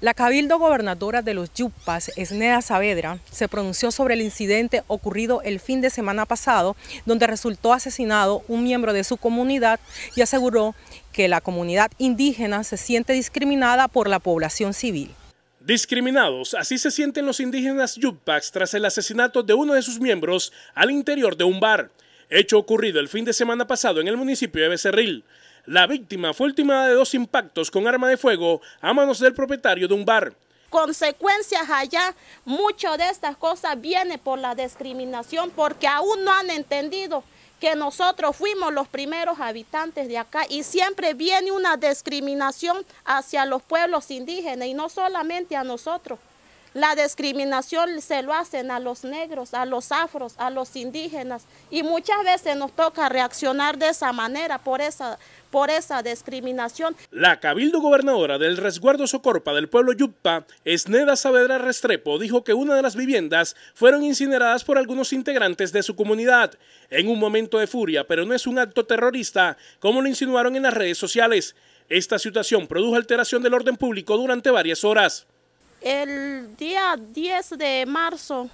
La cabildo gobernadora de los Yupas, Esneda Saavedra, se pronunció sobre el incidente ocurrido el fin de semana pasado, donde resultó asesinado un miembro de su comunidad y aseguró que la comunidad indígena se siente discriminada por la población civil. Discriminados, así se sienten los indígenas Yupas tras el asesinato de uno de sus miembros al interior de un bar, hecho ocurrido el fin de semana pasado en el municipio de Becerril. La víctima fue ultimada de dos impactos con arma de fuego a manos del propietario de un bar. Consecuencias allá, mucho de estas cosas viene por la discriminación porque aún no han entendido que nosotros fuimos los primeros habitantes de acá y siempre viene una discriminación hacia los pueblos indígenas y no solamente a nosotros. La discriminación se lo hacen a los negros, a los afros, a los indígenas y muchas veces nos toca reaccionar de esa manera por esa, por esa discriminación. La cabildo gobernadora del resguardo Socorpa del pueblo Yupa, Esneda Saavedra Restrepo, dijo que una de las viviendas fueron incineradas por algunos integrantes de su comunidad en un momento de furia, pero no es un acto terrorista como lo insinuaron en las redes sociales. Esta situación produjo alteración del orden público durante varias horas. El día 10 de marzo,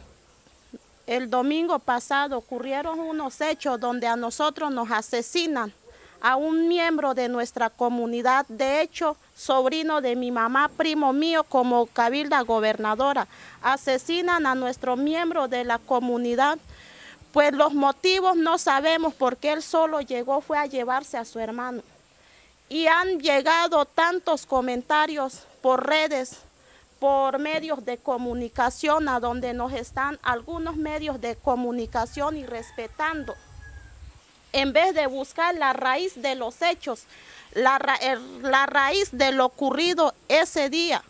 el domingo pasado, ocurrieron unos hechos donde a nosotros nos asesinan a un miembro de nuestra comunidad, de hecho, sobrino de mi mamá, primo mío como cabilda gobernadora. Asesinan a nuestro miembro de la comunidad, pues los motivos no sabemos porque él solo llegó, fue a llevarse a su hermano. Y han llegado tantos comentarios por redes por medios de comunicación a donde nos están algunos medios de comunicación y respetando. En vez de buscar la raíz de los hechos, la, la raíz de lo ocurrido ese día,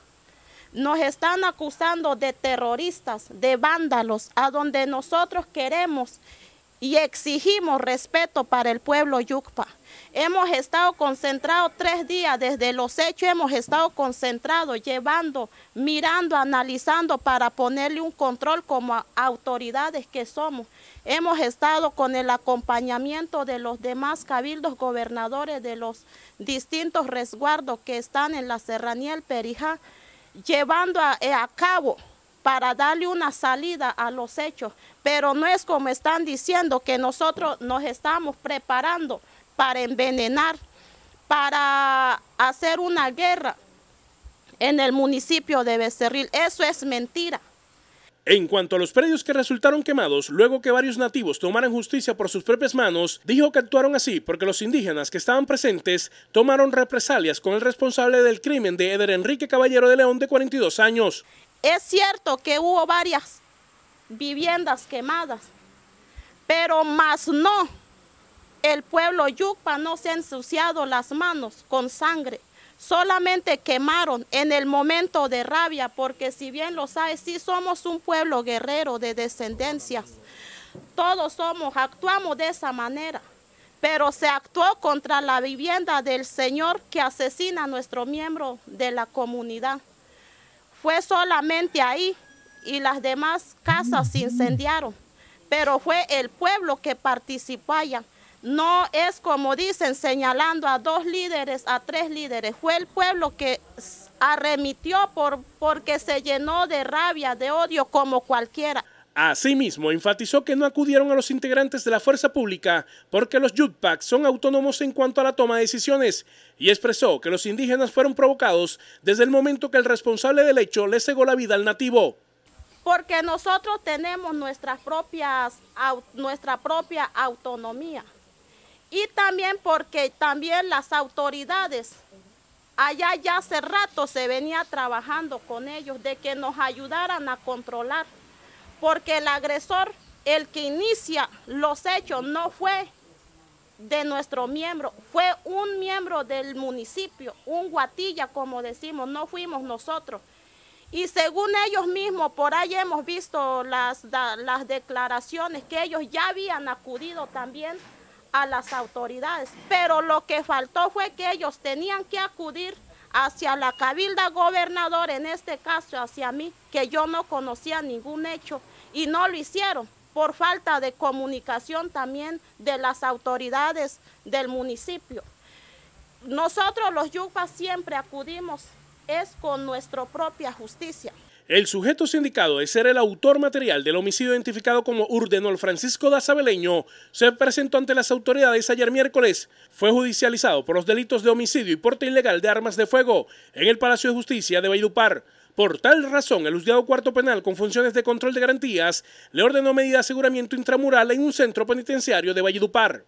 nos están acusando de terroristas, de vándalos, a donde nosotros queremos y exigimos respeto para el pueblo Yucpa. Hemos estado concentrados tres días desde los hechos, hemos estado concentrados, llevando, mirando, analizando para ponerle un control como autoridades que somos. Hemos estado con el acompañamiento de los demás cabildos gobernadores de los distintos resguardos que están en la serranía del Perijá, llevando a cabo para darle una salida a los hechos, pero no es como están diciendo que nosotros nos estamos preparando para envenenar, para hacer una guerra en el municipio de Becerril. Eso es mentira. En cuanto a los predios que resultaron quemados, luego que varios nativos tomaran justicia por sus propias manos, dijo que actuaron así porque los indígenas que estaban presentes tomaron represalias con el responsable del crimen de Eder Enrique Caballero de León de 42 años. Es cierto que hubo varias viviendas quemadas, pero más no. El pueblo Yucpa no se ha ensuciado las manos con sangre. Solamente quemaron en el momento de rabia, porque si bien lo sabes, sí somos un pueblo guerrero de descendencias. Todos somos, actuamos de esa manera. Pero se actuó contra la vivienda del señor que asesina a nuestro miembro de la comunidad. Fue solamente ahí y las demás casas se incendiaron, pero fue el pueblo que participó allá. No es como dicen señalando a dos líderes, a tres líderes, fue el pueblo que arremitió por, porque se llenó de rabia, de odio como cualquiera. Asimismo, enfatizó que no acudieron a los integrantes de la fuerza pública porque los Yutpak son autónomos en cuanto a la toma de decisiones y expresó que los indígenas fueron provocados desde el momento que el responsable del hecho le cegó la vida al nativo. Porque nosotros tenemos nuestra propia autonomía y también porque también las autoridades allá ya hace rato se venía trabajando con ellos de que nos ayudaran a controlar porque el agresor, el que inicia los hechos, no fue de nuestro miembro, fue un miembro del municipio, un guatilla, como decimos, no fuimos nosotros. Y según ellos mismos, por ahí hemos visto las, las declaraciones que ellos ya habían acudido también a las autoridades, pero lo que faltó fue que ellos tenían que acudir hacia la cabilda gobernador, en este caso hacia mí, que yo no conocía ningún hecho y no lo hicieron por falta de comunicación también de las autoridades del municipio. Nosotros los yupas siempre acudimos es con nuestra propia justicia. El sujeto sindicado de ser el autor material del homicidio identificado como Urdenol Francisco Dazabeleño se presentó ante las autoridades ayer miércoles. Fue judicializado por los delitos de homicidio y porte ilegal de armas de fuego en el Palacio de Justicia de Valledupar. Por tal razón, el juzgado cuarto penal con funciones de control de garantías le ordenó medida de aseguramiento intramural en un centro penitenciario de Valledupar.